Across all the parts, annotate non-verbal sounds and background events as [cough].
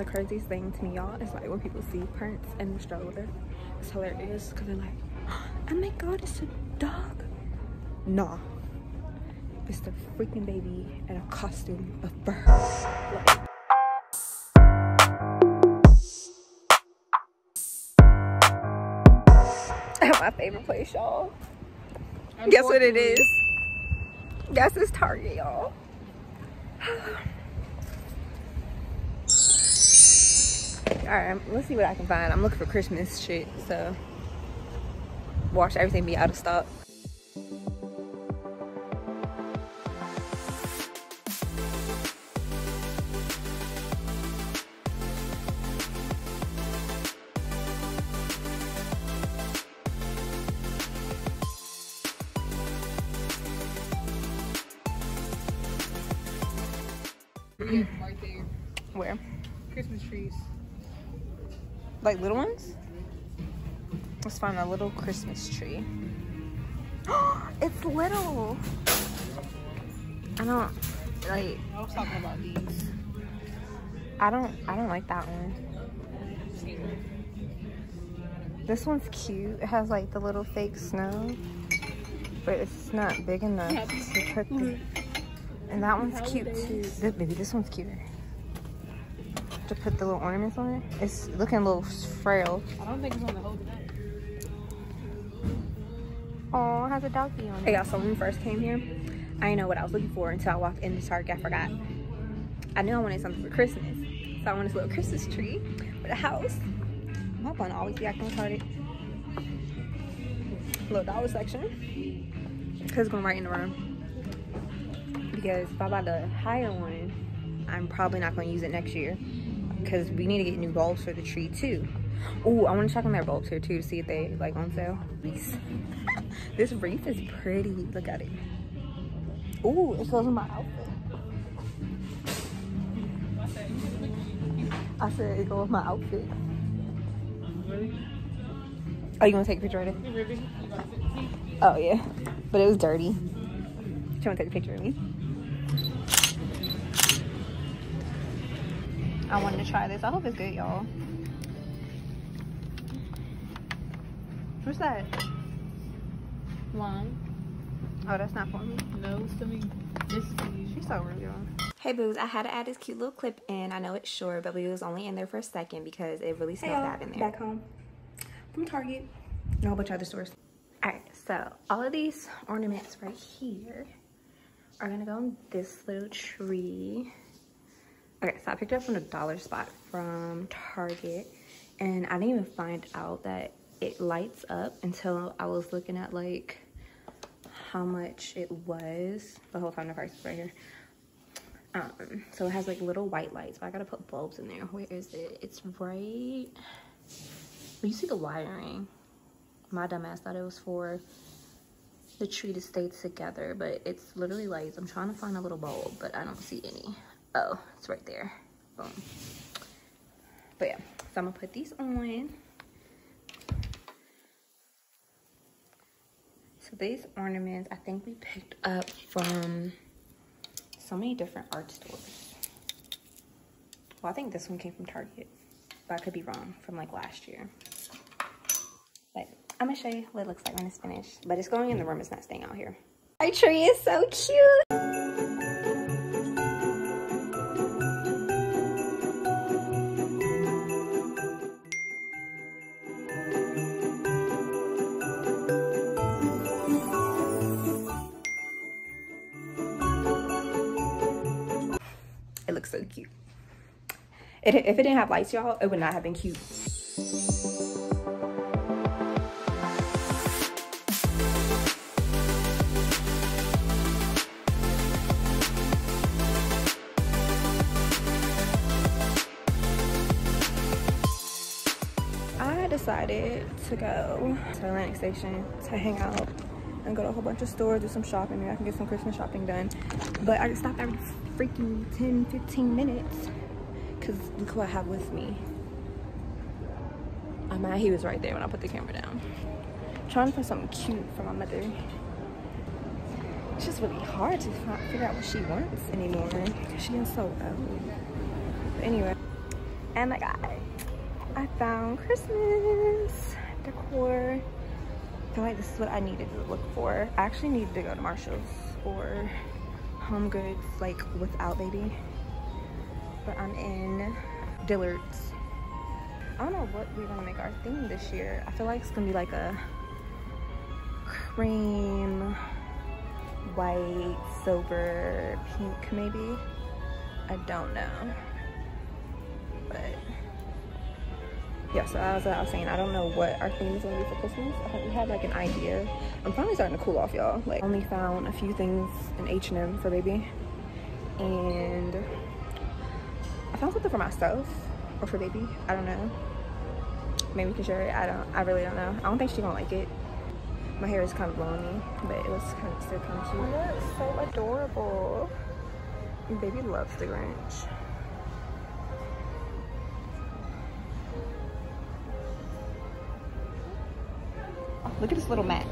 The craziest thing to me, y'all, is like when people see Prince in the stroller. It's hilarious because they're like, [gasps] oh my god, it's a dog. Nah. It's the freaking baby in a costume of fur. Like, [laughs] my favorite place, y'all. Guess what it is? Guess it's Target, y'all. [sighs] Alright, let's see what I can find. I'm looking for Christmas shit, so watch everything be out of stock. Right there. Where? Christmas trees. Like little ones? Let's find a little Christmas tree. [gasps] it's little. I don't like. I was talking about these. I don't. I don't like that one. This one's cute. It has like the little fake snow, but it's not big enough to put the. And that one's cute too. Maybe this one's cuter. To put the little ornaments on it. It's looking a little frail. I don't think it's on the whole thing. Oh, it has a doggy on it. Hey, y'all, so when we first came here, I didn't know what I was looking for until I walked into Target. I forgot. I knew I wanted something for Christmas. So I wanted this little Christmas tree for the house. My bun always be acting retarded. Little dollar section. Because it's going right in the room. Because if I buy the higher one, I'm probably not going to use it next year. Because we need to get new bulbs for the tree too. Oh, I want to check on their bulbs here too to see if they like on sale. This wreath is pretty. Look at it. Oh, it goes with my outfit. I said it goes with my outfit. Oh, you gonna take a picture of it? Oh yeah, but it was dirty. You want to take a picture of me? I wanted to try this. I hope it's good, y'all. What's that? One. Oh, that's not for me. No, it's to me. This is to you. She's so rude, y'all. Hey, boos. I had to add this cute little clip in. I know it's short, but we was only in there for a second because it really smelled bad in there. Back home from Target. And a whole bunch of other stores. Alright, so all of these ornaments right here are gonna go on this little tree. Okay, so I picked it up from the dollar spot from Target. And I didn't even find out that it lights up until I was looking at like how much it was. The whole time the price is right here. Um, so it has like little white lights, but I gotta put bulbs in there. Where is it? It's right. You see the wiring. My dumbass thought it was for the tree to stay together, but it's literally lights. I'm trying to find a little bulb, but I don't see any. Oh, it's right there. Boom. But yeah, so I'm gonna put these on. So these ornaments, I think we picked up from so many different art stores. Well, I think this one came from Target, but I could be wrong from like last year. But I'm gonna show you what it looks like when it's finished. But it's going in the room, it's not staying out here. Our tree is so cute. It, if it didn't have lights, y'all, it would not have been cute. I decided to go to Atlantic Station to hang out and go to a whole bunch of stores, do some shopping. Maybe I can get some Christmas shopping done. But I stopped every freaking 10, 15 minutes because look who I have with me. I'm mad he was right there when I put the camera down. trying to find something cute for my mother. It's just really hard to fi- figure out what she wants anymore she is so old. But anyway, Oh my god. I found Christmas decor. I feel like this is what I needed to look for. I actually needed to go to Marshall's or Home Goods, like without baby. But I'm in Dillard's. I don't know what we're gonna make our theme this year. I feel like it's gonna be like a cream, white, silver, pink maybe. I don't know. But yeah, so as I was saying, I don't know what our theme is gonna be for Christmas. I we had like an idea. I'm finally starting to cool off, y'all. Like, only found a few things in H&M for baby. And I found something for myself or for baby. I don't know. Maybe we can share it. I don't, I really don't know. I don't think she's gonna like it. My hair is kind of blowing me, but it was kind of still kind of cute. Oh, it's so adorable. Baby loves the Grinch. Oh, look at this little mat.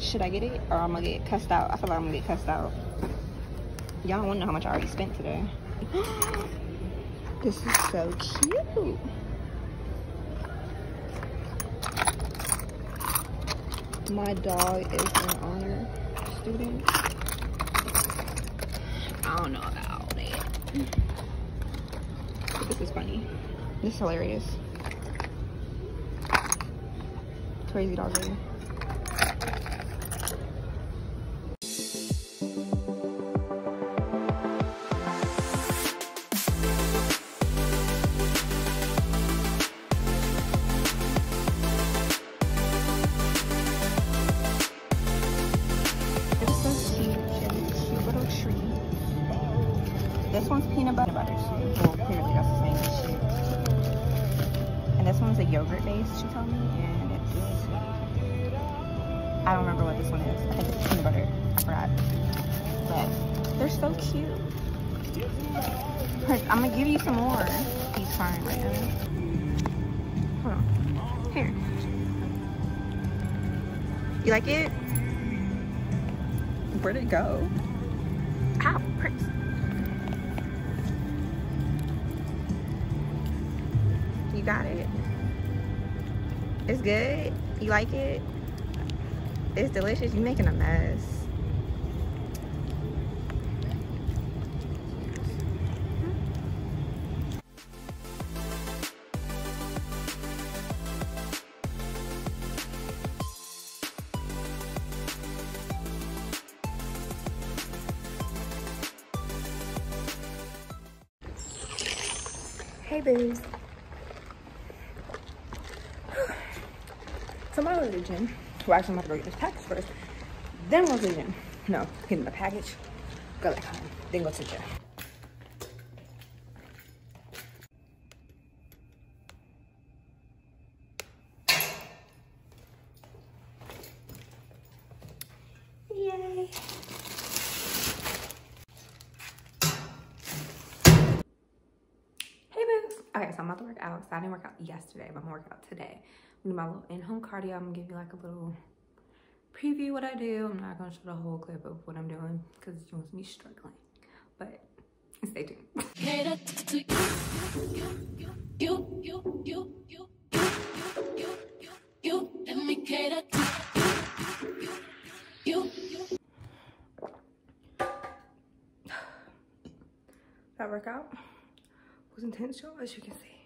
Should I get it or I'm gonna get cussed out? I feel like I'm gonna get cussed out. Y'all don't wanna know how much I already spent today. [gasps] this is so cute. My dog is an honor student. I don't know about it. But this is funny. This is hilarious. crazy dog lady. Yogurt base, she told me, and I don't remember what this one is. I think it's peanut butter. I forgot. But they're so cute. I'm gonna give you some more. He's fine right now. Hold on. Here. You like it? Where'd it go? Ow. You got it. It's good. You like it? It's delicious. You're making a mess. Hey, boos. So my religion well, actually, I'm to go get this package first. Then we'll go to the gym. No, getting the package. Go back home. Then go to the gym. Yay. Hey boobs. Okay, so I'm about to work out. So I didn't work out yesterday, but I'm gonna work out today Do my little in-home cardio. I'm gonna give you like a little preview what I do. I'm not gonna show the whole clip of what I'm doing because you want me struggling, but stay tuned. [sighs] That workout was intense, as you can see.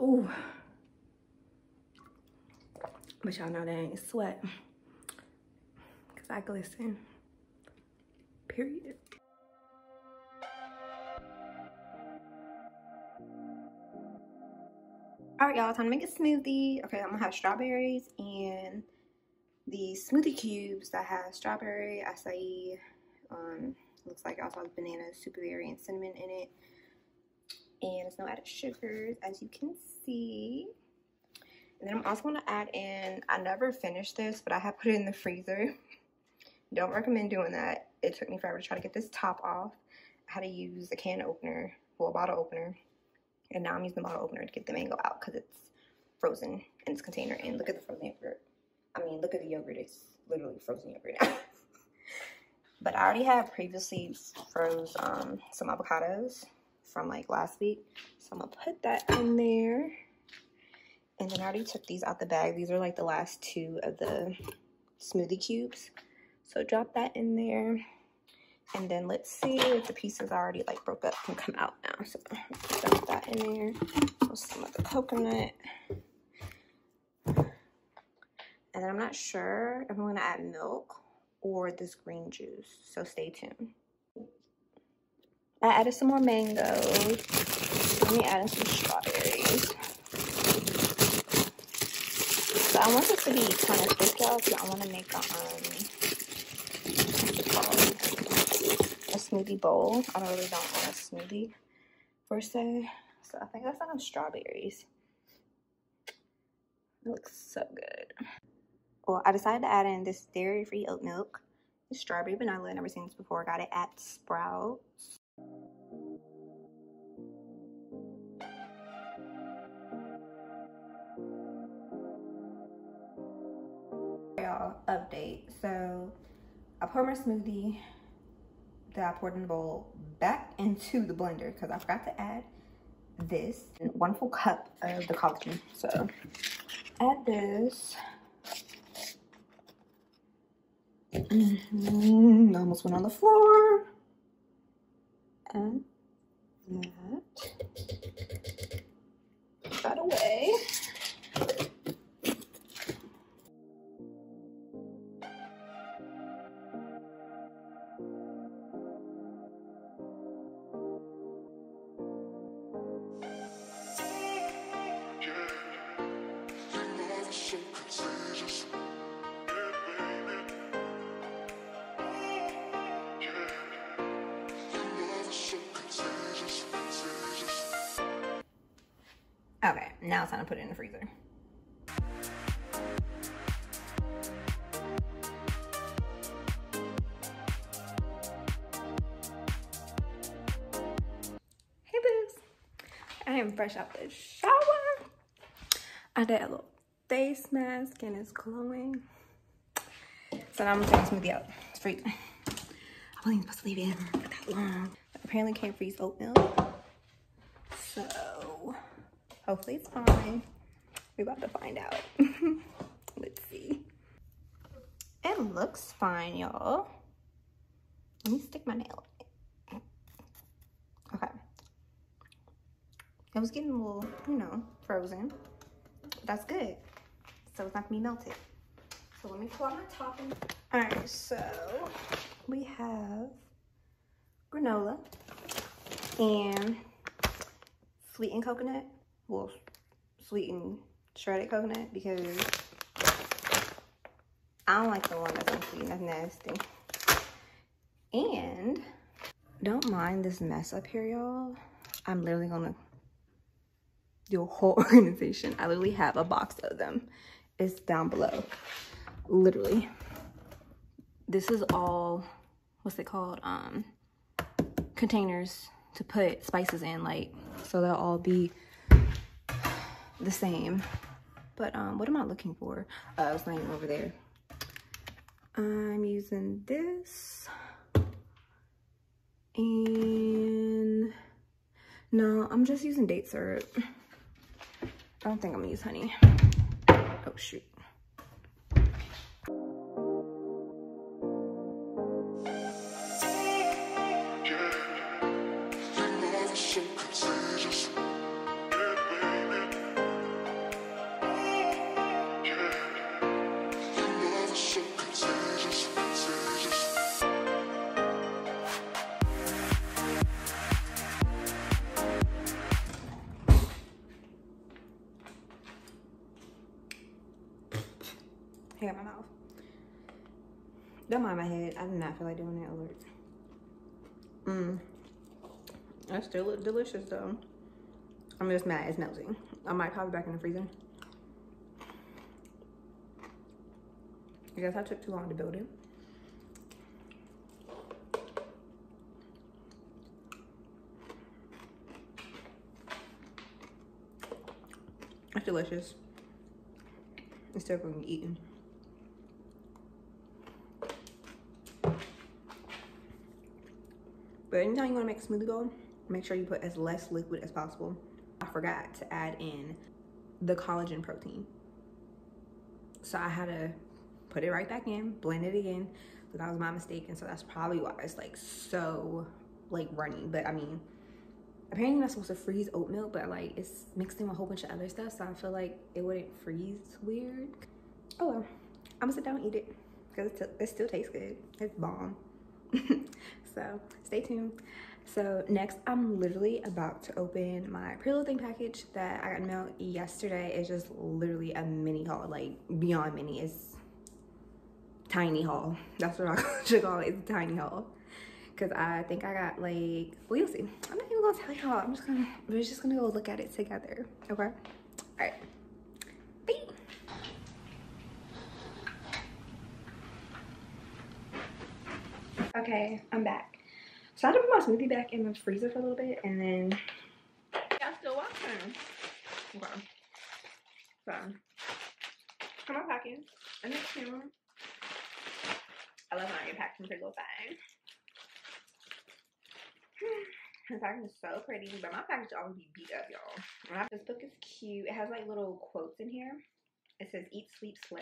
Ooh. But y'all know that ain't sweat. Cause I glisten. Period. All right, y'all, time to make a smoothie. Okay, I'm gonna have strawberries and the smoothie cubes that have strawberry, acai, um, looks like also has banana, superberry, and cinnamon in it. And it's no added sugars, as you can see. And then I'm also going to add in, I never finished this, but I have put it in the freezer. [laughs] Don't recommend doing that. It took me forever to try to get this top off. I had to use a can opener, well, a bottle opener. And now I'm using the bottle opener to get the mango out because it's frozen in its container. And look at the frozen yogurt. I mean, look at the yogurt. It's literally frozen yogurt now. [laughs] but I already had previously froze um, some avocados. From like last week. So I'm gonna put that in there. And then I already took these out the bag. These are like the last two of the smoothie cubes. So drop that in there. And then let's see if the pieces already like broke up can come out now. So drop that in there. So some of the coconut. And then I'm not sure if I'm gonna add milk or this green juice. So stay tuned. I added some more mangoes. Let me add in some strawberries. So I want this to be kind of thick, so I want to make a, um, a smoothie bowl. I really don't want a smoothie, per se. So I think that's some strawberries. It looks so good. Well, I decided to add in this dairy-free oat milk. Strawberry vanilla. I've never seen this before. I got it at Sprouts. Y'all update. So i poured my smoothie that i poured in the bowl back into the blender because i forgot to add this one full cup of the collagen so add this. Mm, almost went on the floor and that that away Okay, now it's time to put it in the freezer. Hey boobs! I am fresh out the shower. I did a little face mask and it's glowing. So now I'm gonna take the smoothie out. It's freezing. I wasn't supposed to leave it in for that long. Apparently can't freeze oat milk. So Hopefully it's fine. We're about to find out. [laughs] Let's see. It looks fine, y'all. Let me stick my nail in Okay. It was getting a little, you know, frozen. But that's good. So it's not gonna be melted. So let me pull out my topping. All right, so we have granola and sweetened coconut well, sweetened shredded coconut because I don't like the one that's unsweetened. That's nasty. And don't mind this mess up here, y'all. I'm literally gonna do a whole [laughs] organization. I literally have a box of them. It's down below. Literally. This is all, what's it called? Um, containers to put spices in, like, so they'll all be the same. But um, what am I looking for? Uh, it's not over there. I'm using this. And no, I'm just using date syrup. I don't think I'm gonna use honey. Oh shoot. Don't mind my head. I do not feel like doing that alert. Mmm. That still delicious though. I'm just mad it's melting. I might pop it back in the freezer. Guess I took too long to build it. It's delicious. It's still going to be eaten. But anytime you want to make a smoothie bowl, make sure you put as less liquid as possible. I forgot to add in the collagen protein. So I had to put it right back in, blend it again. So that was my mistake. And so that's probably why it's like so like runny. But I mean, apparently you're not supposed to freeze oat milk, but like it's mixed in with a whole bunch of other stuff. So I feel like it wouldn't freeze weird. Oh well, I'm gonna sit down and eat it because it, it still tastes good. It's bomb. [laughs] so stay tuned. So next, I'm literally about to open my Thing package that I got mailed yesterday. It's just literally a mini haul, like beyond mini. It's tiny haul. That's what I [laughs] should call it. It's tiny haul. Cause I think I got like, well, you'll see. I'm not even gonna tell y'all. I'm just gonna, we're just gonna go look at it together. Okay. All right. Bye. Okay, I'm back. So I had to put my smoothie back in the freezer for a little bit and then y'all still watching. Okay. So come on packing. And it's camera. I love when I packed from Pretty Little Thing. The package is so pretty, but my package always be beat up, y'all. This book is cute. It has like little quotes in here. It says "Eat, Sleep, Slay."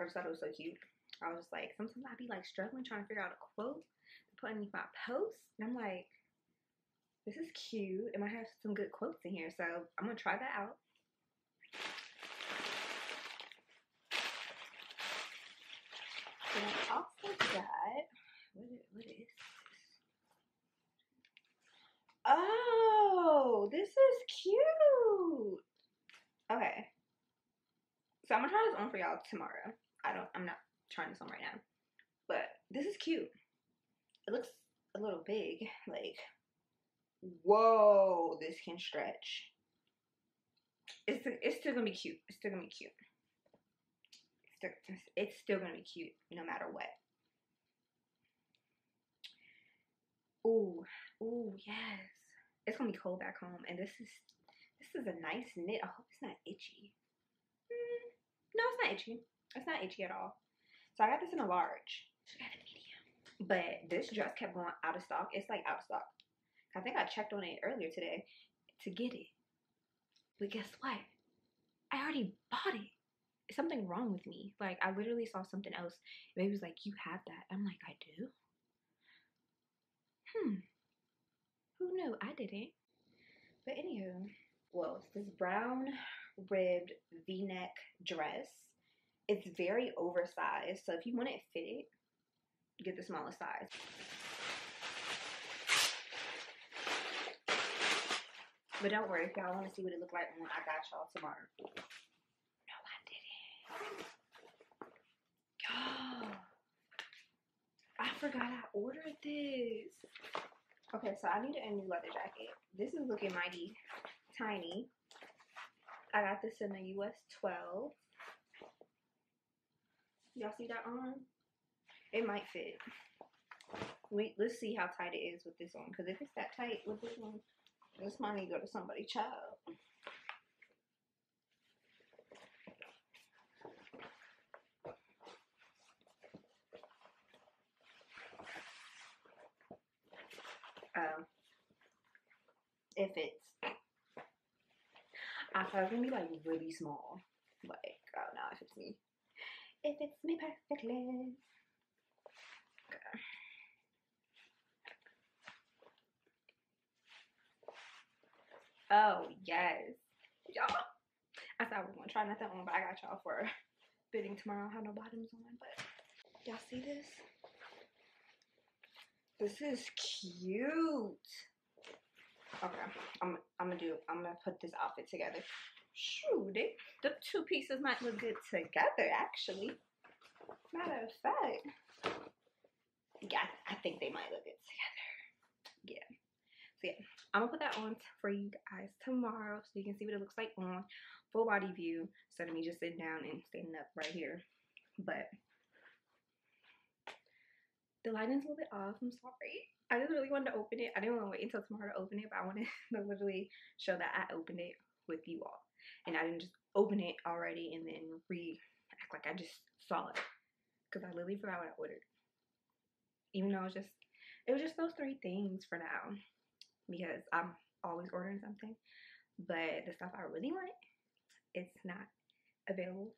I just thought it was so cute. I was like, sometimes I'd be like struggling trying to figure out a quote to put in my post, and I'm like, this is cute. It might have some good quotes in here, so I'm gonna try that out. And I also got what is, what is this? Oh, this is cute. Okay. So I'm gonna try this on for y'all tomorrow. I don't I'm not trying this on right now. But this is cute. It looks a little big. Like, whoa, this can stretch. It's, it's still gonna be cute. It's still gonna be cute. It's still, it's still gonna be cute no matter what. Ooh, ooh, yes. It's gonna be cold back home, and this is this is a nice knit. I hope it's not itchy. Mm, no, it's not itchy. It's not itchy at all. So I got this in a large. I got a medium. But this dress kept going out of stock. It's like out of stock. I think I checked on it earlier today to get it. But guess what? I already bought it. Is something wrong with me? Like I literally saw something else. Baby was like, "You have that." I'm like, "I do." Hmm. Who knew? I didn't. But anywho, well, it's this brown ribbed V-neck dress it's very oversized. So if you want it fitted, get the smallest size. But don't worry, if y'all want to see what it looked like when I got y'all tomorrow. No, I didn't. Y'all. I forgot I ordered this. Okay, so I needed a new leather jacket. This is looking mighty tiny. I got this in the US 12. Y'all see that on? It might fit. Wait, let's see how tight it is with this one. Because if it's that tight with this one, this might need to go to somebody child. Um, if it's, I thought it was gonna be like really small. Like, oh no, if it's me it fits me perfectly. Oh, yes. Y'all. I said I was going to try not that one, but I got y'all for fitting tomorrow. I have no bottoms on, but y'all see this? This is cute. Okay, I'm I'm gonna do. I'm gonna put this outfit together. Shoot, the two pieces might look good together, actually. Matter of fact, yeah, I think they might look good together. Yeah. So yeah, I'm gonna put that on for you guys tomorrow so you can see what it looks like on full body view instead of me just sitting down and standing up right here. But the lighting's a little bit off. I'm sorry. I just really wanted to open it. I didn't want to wait until tomorrow to open it, but I wanted [laughs] to literally show that I opened it with you all and I didn't just open it already and then re act like I just saw it because I literally forgot what I ordered. Even though it was just it was just those three things for now. because I'm always ordering something. But the stuff I really want, it's not available.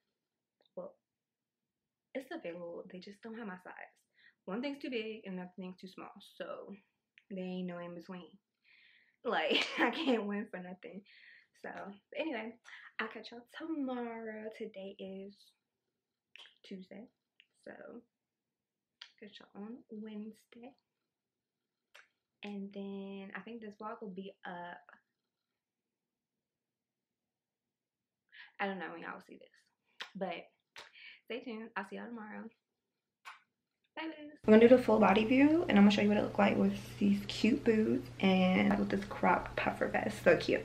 Well, it's available. They just don't have my size. One thing's too big and another thing's too small. So they ain't no in between. Like [laughs] I can't win for nothing. So anyway, I'll catch y'all tomorrow. Today is Tuesday. So catch y'all on Wednesday. And then I think this vlog will be up. I don't know when y'all will see this. But stay tuned. I'll see y'all tomorrow. Bye. I'm gonna do the full body view and I'm gonna show you what it looked like with these cute boots and with this crop puffer vest. So cute.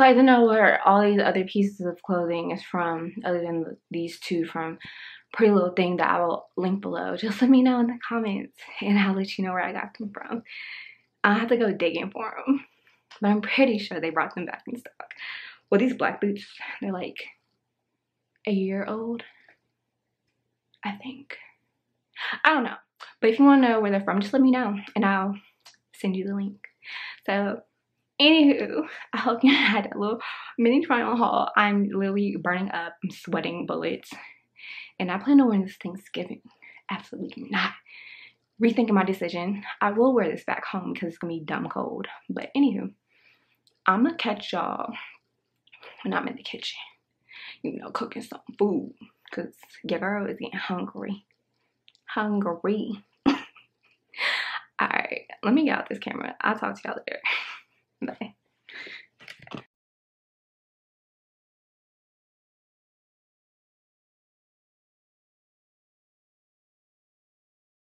You'd like to know where all these other pieces of clothing is from, other than these two from Pretty Little Thing that I will link below, just let me know in the comments and I'll let you know where I got them from. I'll have to go digging for them, but I'm pretty sure they brought them back in stock. Well, these black boots, they're like a year old, I think. I don't know. But if you want to know where they're from, just let me know and I'll send you the link. So Anywho, [laughs] I hope you had a little mini trial haul. I'm literally burning up. I'm sweating bullets. And I plan on wearing this Thanksgiving. Absolutely not. Rethinking my decision. I will wear this back home because it's going to be dumb cold. But anywho, I'm going to catch y'all when I'm in the kitchen. You know, cooking some food. Because your girl is getting hungry. Hungry. [laughs] Alright, let me get out this camera. I'll talk to y'all later. [laughs] Bye.